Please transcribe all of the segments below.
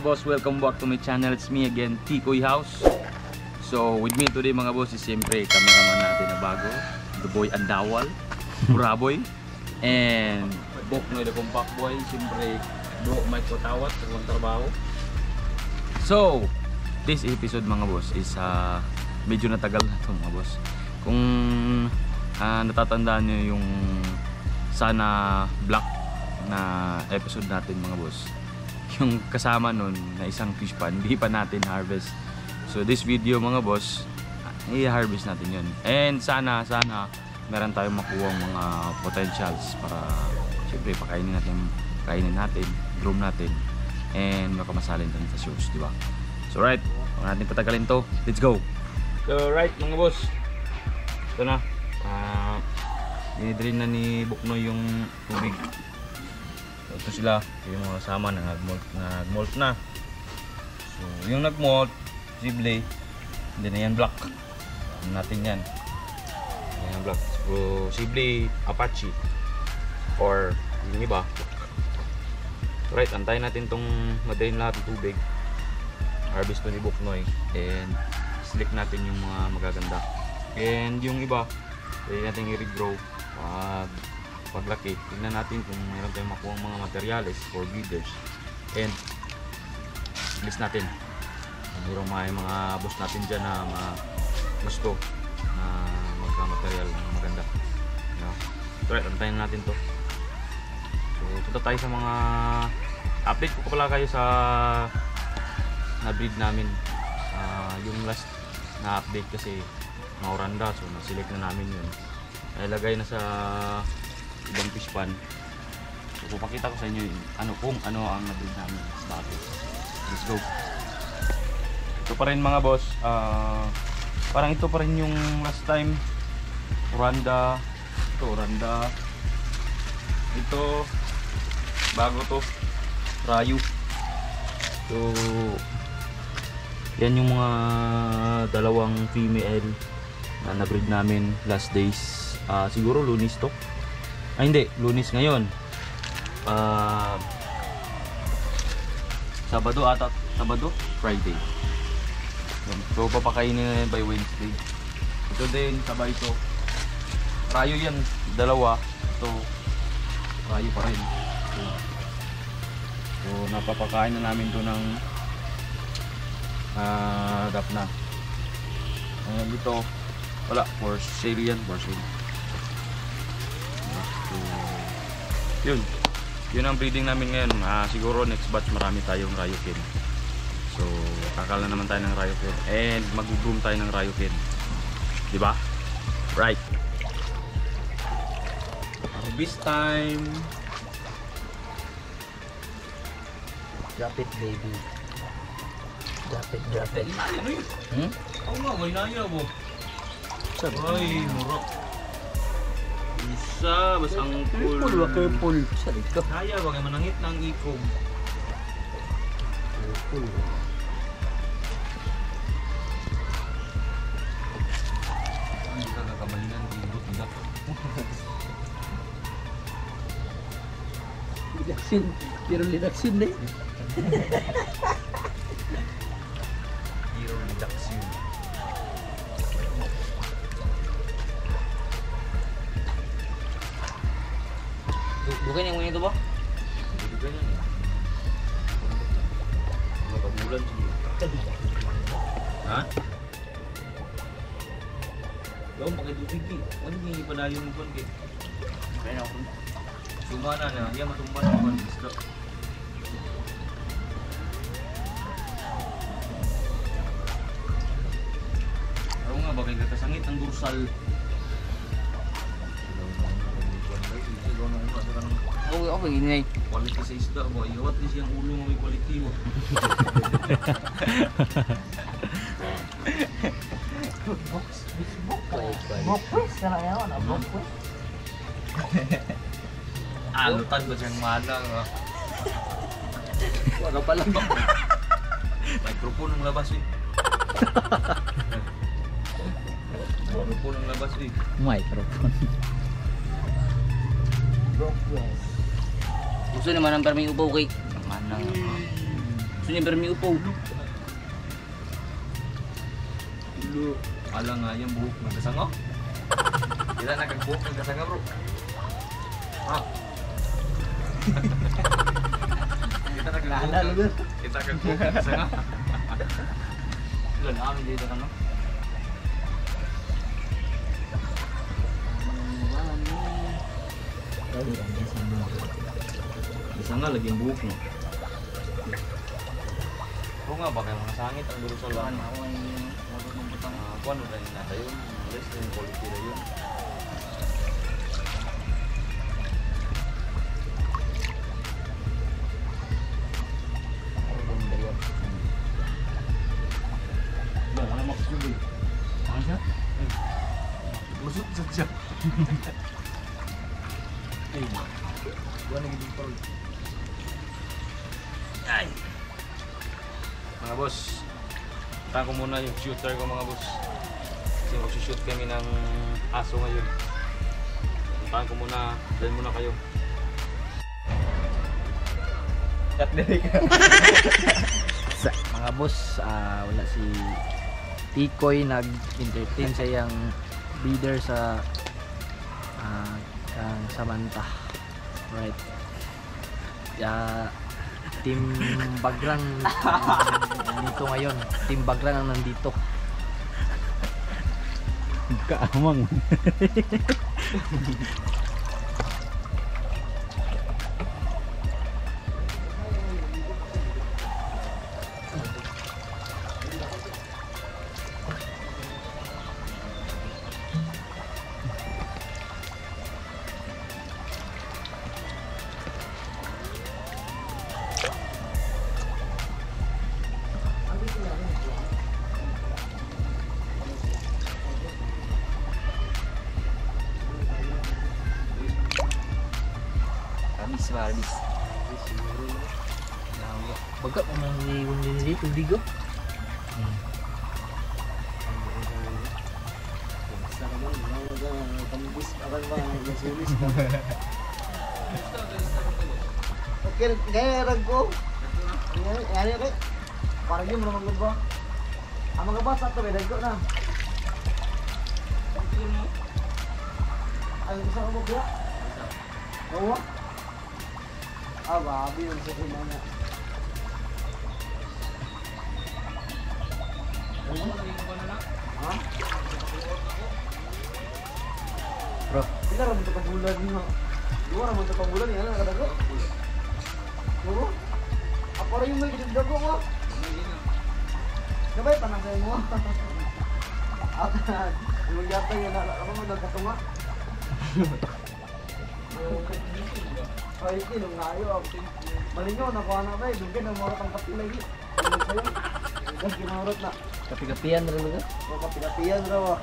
Mga boss? Welcome back to my channel. It's me again, Tikoy House. So with me today mga boss is siyempre cameraman natin na bago, the boy Andawal, Buraboy, and Bok Noy the Compact Boy, siyempre Bro Mike Kotawat, sa trabaho. So, this episode mga boss is uh, medyo natagal na to mga boss. Kung uh, natatandaan nyo yung sana black na episode natin mga boss yung kasama nun na isang fish pan. Hindi pa natin harvest. So this video mga boss i-harvest natin yun. And sana sana meron tayong makuha mga potentials para syempre pakainin natin kainin natin groom natin and makamasalin din sa shows di ba? So right. Huwag natin patagalin to. Let's go. So right mga boss. Ito na. Uh, dinidrain na ni Buknoy yung tubig ito sila yung mga kasama na nag-molt nag na. So yung nag-molt Sibley hindi na yan black. Ano natin yan. Yan black. So Sibley Apache or yung iba. Right antayin natin tong madayin lahat ng tubig. Harvest ni Buknoy and slick natin yung mga magaganda. And yung iba pwede natin i-regrow. Pag paglaki. Tingnan natin kung mayroon tayong makuha mga materyales for breeders. And list natin. Mayroong mga, mga boss natin dyan na mga gusto na magka-material na maganda. No? so right, antayin natin to. So punta tayo sa mga update ko pala kayo sa na breed namin. Uh, yung last na update kasi mauranda. So naselect na namin yun. Nilagay na sa ibang fish pan. So papakita ko sa inyo yung ano kung ano ang nabili namin bago let's go. Ito pa rin mga boss. Uh, parang ito pa rin yung last time. Oranda ito Oranda ito bago to. Rayu. So yan yung mga dalawang female na nabreed namin last days. Uh, siguro lunis to ay hindi. Lunis ngayon. Uh, sabado ata. Sabado? Friday. So papakainin na yan by wednesday. Ito din sabay ito rayo yan dalawa. Ito rayo pa rin. So, so napapakain na namin to ng uh, dapna uh, dito wala for sale yan for sale yun. Yun ang breeding namin ngayon. Uh, siguro next batch marami tayong Ryukin so kakal na naman tayo ng Ryukin and mag-groom tayo ng Ryukin di ba? Right. Harvest time. Drop it, baby. Drop it, drop it. ano yun? Hmm? ako nga may naya mo. Ay mura isa bas ang Purple ba? Purple. Sabi ko. Kaya ba kay manangit ng ikog? Purple. Hindi ka kakamalingan ng ibot nila. Lidaksin. Pero lidaksin na eh. Hindi ganyan eh. Mga pabulan siguro. Ha? Gawin pakai tubig eh. Ano hindi padayo mo kon kay? Kaya na ako. Sumana na, iya matumba na kon isda. Ako nga bakay kakasangit ang dorsal. Oo, ako ingay. Quality sa isda ba? Iwat din siyang ulo nga may quality mo. Bokwis na lang yan. Bokwis. Alutan ba siyang manang? ah? Wala pa lang. Microphone ang labas eh. Microphone ang labas eh. Microphone. Bokwis. Gusto naman ang perming upaw kay. Manang. Gusto niya bermi upo. Ulo. Ala nga yung buhok ng kasanga. Kita na kag buhok ng kasanga bro. Ah. Kita na kag buhok. Lala, ng- lugar. Kita kag buhok ng kasanga. Wala na kami dito ka no. Yung buhok no. Oo nga ba kaya mga sangit ang dulo sa Wala lawan. na ako yung magandang butang. Ah, kuan na rin nata yun. Less than quality na yun. Ba, wala makas yun eh. Ano siya? Lusot sa siya. Ay! Mga boss, tahan ko muna yung shooter ko mga boss. Kasi mag-shoot kami ng aso ngayon. Tahan ko muna, dahil muna kayo. Cut dili ka. Sa, mga boss, ah, wala si Tikoy nag-entertain sa iyang leader sa ah, kang Samantha. Right. Ya Team Bagrang ang nandito ngayon. Team Bagrang ang nandito. Kaamang. Habis ba, habis. Baga pa man ni Wundin dito, Bigo. Okay, gaya rag ko. Ngani, ngani kay. Parang yun mo naman ba? Ang mga basa to, may dagko na. Ay, isa ka mo kaya? Oo. Ah, babi yun sa ina niya. Ha? Bro, Pila ra mo ito kabulan niya. Dua ra mo ito kabulan niya, ano nakadago? Oo. Ako rin yung may dago ko. Sabay pa nang mo. At yung yata yun na ako mo nagkatunga. Ay, kinong ngayo. Malinyo na ko na ba, dugay na mo ang kapilay. Ano sa'yo? Dugay kinarot na. kapi-kapian rin lugar. O kapilatiyan raw. ah.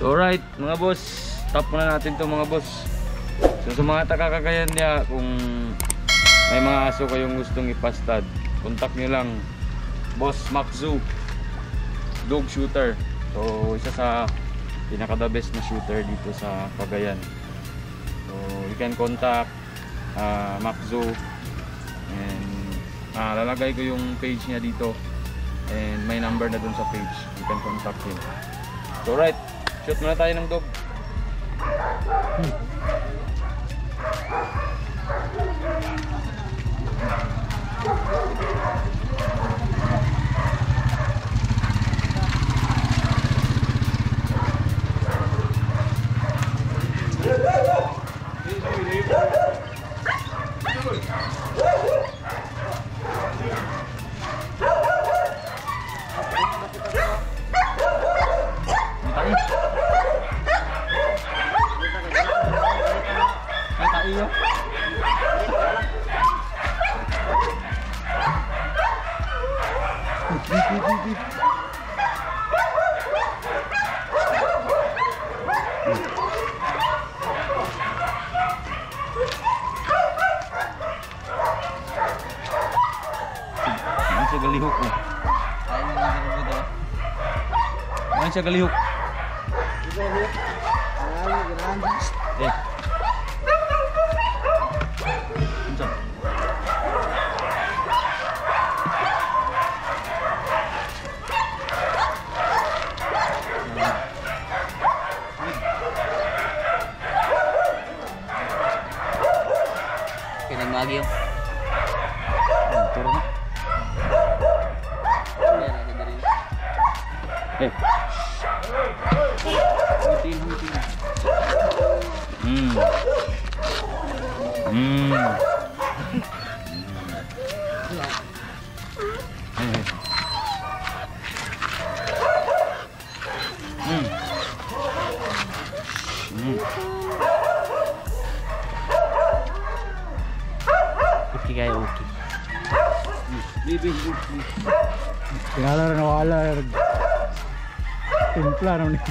So alright mga boss, stop muna natin to mga boss. So sa mga takakakayan niya, kung may mga aso kayong gustong ipastad, contact nyo lang Boss Maczu Dog Shooter. So isa sa pinaka the best na shooter dito sa Cagayan. So you can contact uh, Ah, lalagay ko yung page niya dito. And may number na dun sa page. You can contact him. So right, shoot muna tayo ng dog. May Ano siya galihok oh. Tayo mo lang ganun dito. Ano siya galihok? Eh. Unsa? Kinamagi yung. Turo na. Hum. Hum. Kaya okay. Living good. Kaya lang wala. templaron.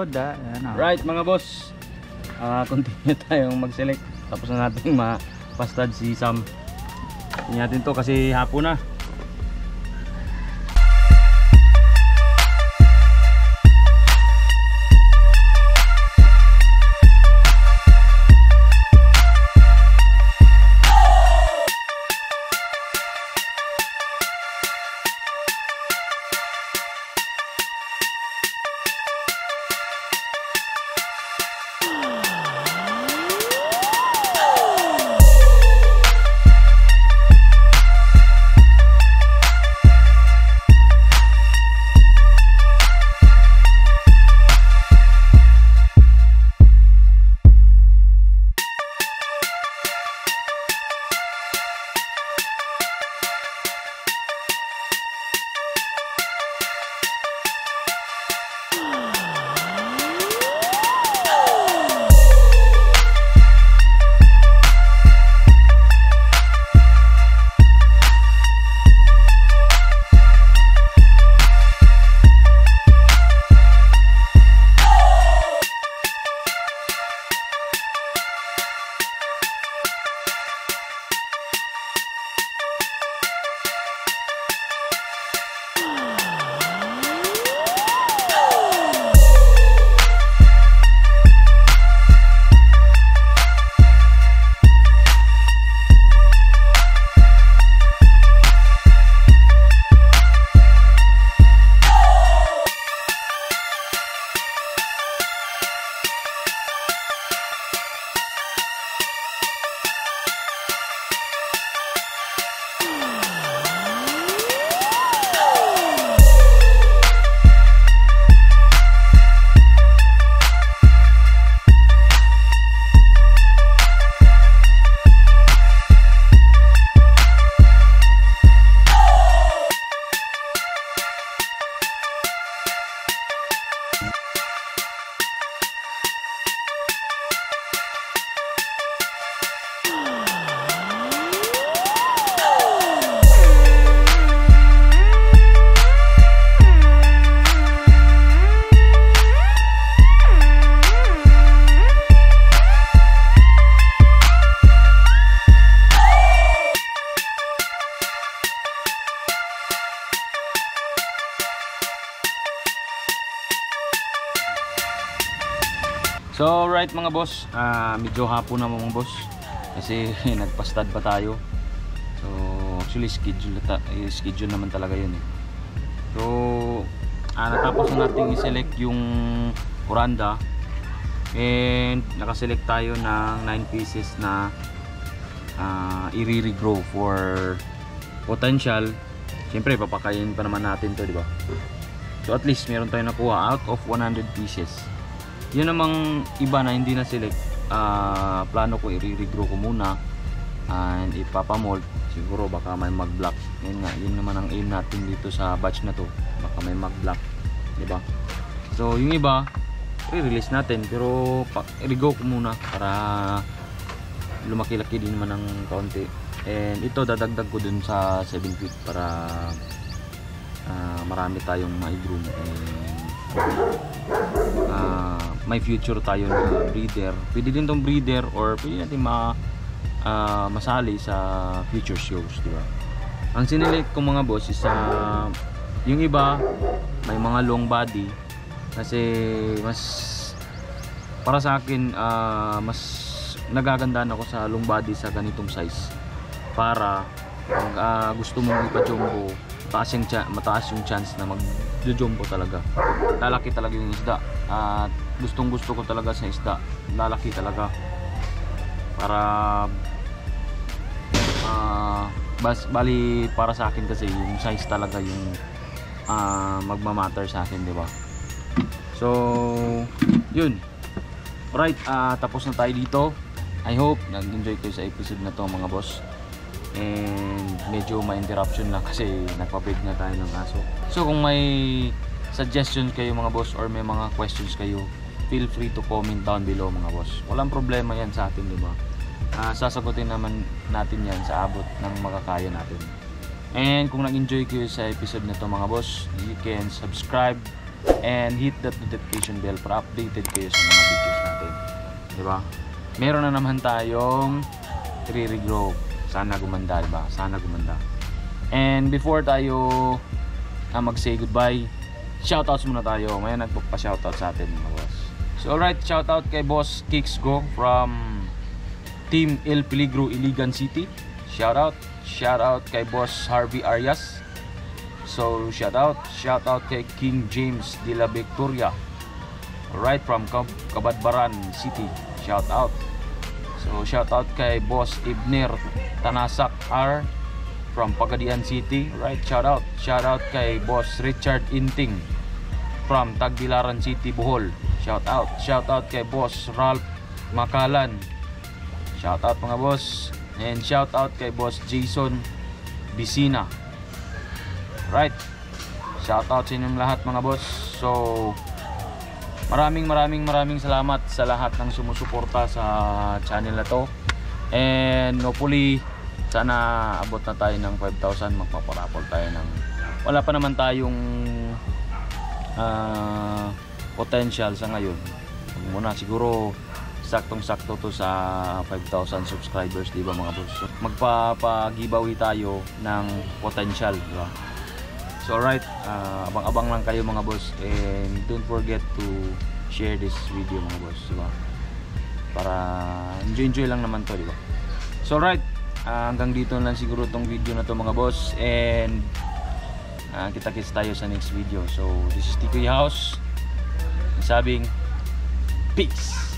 So, dana to da. Ano. Right mga boss. Ah, continue tayong mag-select. Tapos na nating ma-pastad si Sam. Tingnan natin to kasi hapon na. So right mga boss, ah, medyo hapon na mga boss kasi nagpastad pa tayo. So actually schedule ta- eh, schedule naman talaga 'yun eh. So ah, natapos na natin i-select yung kuranda and nakaselect tayo ng 9 pieces na ah, i-regrow for potential. Siyempre papakain pa naman natin 'to, di ba? So at least meron tayong nakuha out of 100 pieces. Yun namang iba na hindi na select, ah, plano ko i-regrow ko muna and ipapamold. Siguro baka may mag-block. Yun nga, yun naman ang aim natin dito sa batch na to. Baka may mag-block, di ba? So yung iba, i-release natin pero i-regrow ko muna para lumaki-laki din naman ng kaunti. And ito dadagdag ko dun sa 7 feet para ah, marami tayong ma-groom and ah, may future tayo na breeder. Pwede din tong breeder or pwede natin ma ah, masali sa future shows, di ba? Ang sinelect ko mga boss is ah, yung iba may mga long body kasi mas para sa akin ah, mas nagagandaan ako sa long body sa ganitong size para pag ah, gusto mong ipa-jumbo mataas yung, mataas yung chance na mag-jumbo talaga lalaki talaga yung isda at gustong gusto ko talaga sa isda lalaki talaga para ah, bas, bali para sa akin kasi yung size talaga yung ah, magmamatter sa akin di ba so yun Alright, ah, tapos na tayo dito. I hope nag-enjoy kayo sa episode na to mga boss. And medyo ma-interruption lang kasi nagpa-feed na tayo ng aso. So kung may suggestions kayo mga boss or may mga questions kayo, feel free to comment down below mga boss. Walang problema yan sa atin, di ba? Ah, sasagutin naman natin yan sa abot ng makakaya natin. And kung nag-enjoy kayo sa episode na to mga boss, you can subscribe and hit that notification bell para updated kayo sa mga videos natin. Di ba? Meron na naman tayong re-regrow. Sana gumanda, di ba? Sana gumanda. And before tayo ah, mag-say goodbye, shoutouts muna tayo. May nagpa-shoutout sa atin. So alright, shoutout kay Boss Kicks Go from Team El Peligro Iligan City. Shoutout. Shoutout kay Boss Harvey Arias. So shout out, shout out kay King James de la Victoria. Right from Kab- Kabadbaran City. Shout out. So shout out kay Boss Ibner Tanasak R from Pagadian City. Right, shout out. Shout out kay Boss Richard Inting from Tagbilaran City, Bohol. Shout out. Shout out kay Boss Ralph Makalan. Shout out mga boss. And shout out kay Boss Jason Bisina. Right. Shout out sa inyong lahat mga boss. So maraming maraming maraming salamat sa lahat ng sumusuporta sa channel na to. And hopefully sana abot na tayo ng 5,000 magpaparapol tayo ng wala pa naman tayong ah, potential sa ngayon. Muna siguro saktong-sakto to sa 5,000 subscribers, di ba mga boss? So, magpapa-giveaway tayo ng potential, di ba? So alright, ah, abang-abang lang kayo mga boss and don't forget to share this video mga boss, di ba? Para enjoy-enjoy lang naman to, di ba? So alright, ah, hanggang dito lang siguro tong video na to mga boss and ah, kita-kits tayo sa next video. So this is Tikoy House. Sabing peace.